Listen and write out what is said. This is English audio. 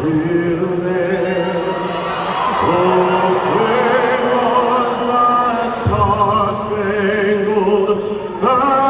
still there. Oh, swear was that star-spangled banner.